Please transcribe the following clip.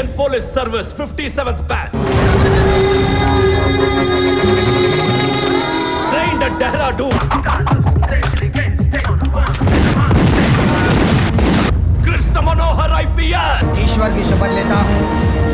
Indian Police Service 57th Batch. Trained at Dehradun. Krishna Manohar IPS. Ishwar ki शपथ leta. हूँ